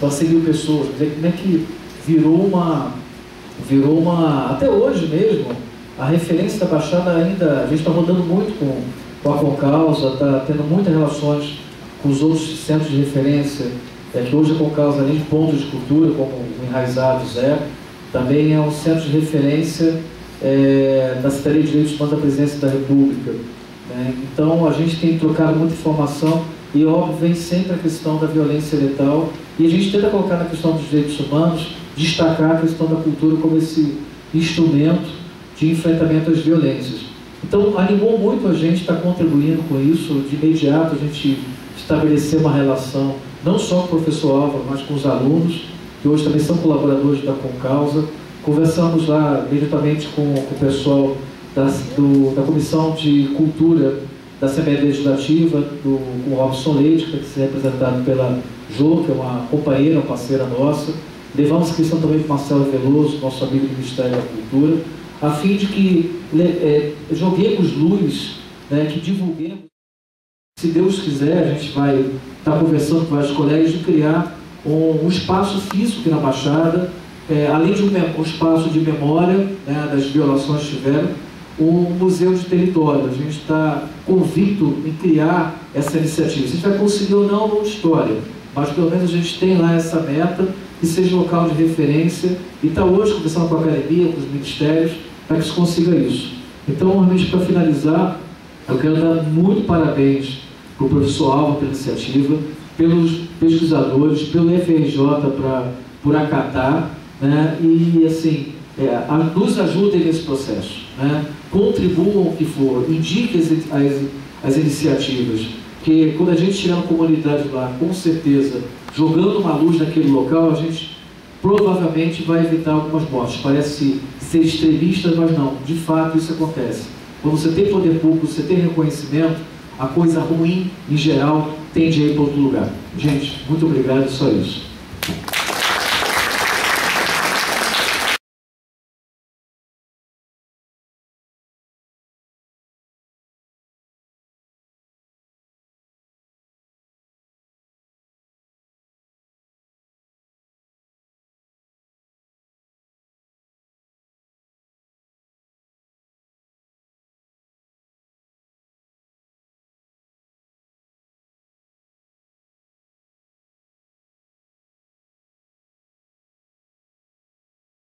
perseguiu pessoas, quer dizer, como é que virou uma, virou uma, até hoje mesmo, a referência da Baixada ainda, a gente está rodando muito com, com a Concausa, está tendo muitas relações com os outros centros de referência, é que hoje a Concausa, além de pontos de cultura, como o Enraizados é, também é um centro de referência é, da Secretaria de Direitos Humanos da Presidência da República. Né? Então, a gente tem trocado muita informação e, óbvio, vem sempre a questão da violência letal e a gente tenta colocar na questão dos direitos humanos, destacar a questão da cultura como esse instrumento de enfrentamento às violências. Então, animou muito a gente estar contribuindo com isso. De imediato, a gente estabeleceu uma relação, não só com o professor Álvaro, mas com os alunos, que hoje também são colaboradores da Concausa. Conversamos lá diretamente com, com o pessoal das, do, da Comissão de Cultura da Assembleia Legislativa, do, com o Robson Leite, que está representado pela Jo, que é uma companheira, uma parceira nossa. Levamos a questão também para Marcelo Veloso, nosso amigo do Ministério da Cultura, a fim de que é, joguemos luz, né, que divulguemos. Se Deus quiser, a gente vai estar tá conversando com vários colegas de criar um, um espaço físico aqui na Baixada, é, além de um, um, espaço de memória né, das violações que tiveram, um museu de território. A gente está convicto em criar essa iniciativa. Se a gente vai conseguir ou não, é uma história. Mas pelo menos a gente tem lá essa meta que seja local de referência e está hoje conversando com a academia, com os ministérios, para que se consiga isso. Então, realmente, para finalizar, eu quero dar muito parabéns para o professor Alva pela iniciativa, pelos pesquisadores, pelo FRJ pra, por acatar, né? e assim, é, nos ajudem nesse processo, né? contribuam o que for, indiquem as, as, as iniciativas, que quando a gente chegar na comunidade lá, com certeza, jogando uma luz naquele local, a gente provavelmente vai evitar algumas mortes. Parece ser extremista, mas não, de fato isso acontece. Quando você tem poder público, você tem reconhecimento, a coisa ruim, em geral, tende a ir para outro lugar. Gente, muito obrigado, só isso.